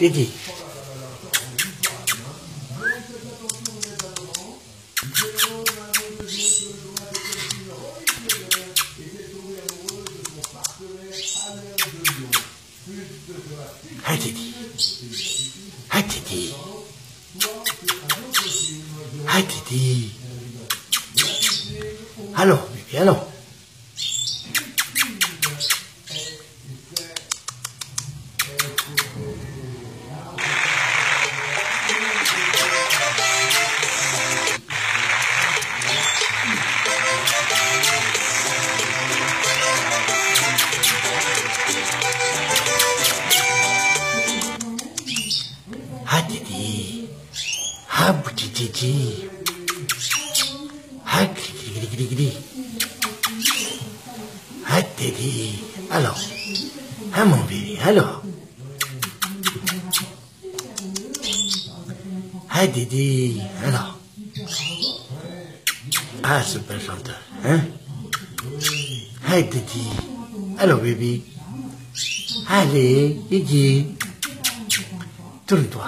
Titi. Hi, Titi. Hi, Titi. Hi, Titi. Allô, bébé, allô. دي هب دي دي دي هك. دي دي. دي دي هك دي دي ألو همو بيبي ألو هادي دي ألو حاسب بالشنطة ها؟ هادي دي. ألو بيبي. هلي يجي. تردوا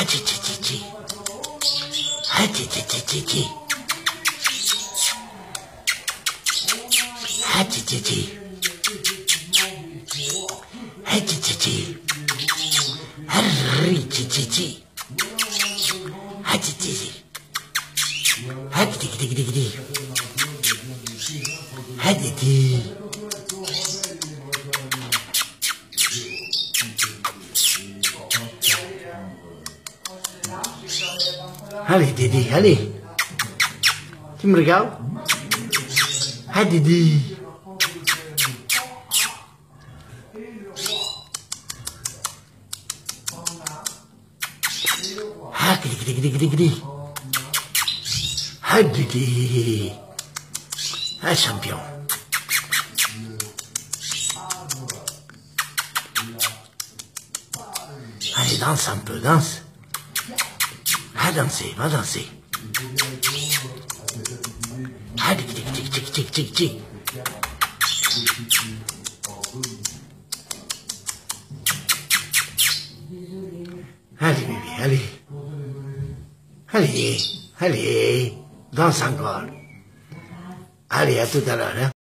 あちちちち。あちちちちち。あちちち。あちちち。あるちちち。あちちち。あちちきてきてきて。あちち。Allez, Didi, allez. Tu me regardes? Ah, Didi. Ah, gidi, gidi, gidi, gidi. Ah, Didi. Ah, champion. Allez, danse un peu, danse. Va danser, va danser. Allez, tic, tic, tic, tic, tic, tic. Allez, bébé, allez. Allez, allez, danse encore. Allez, à tout à l'heure. Hein?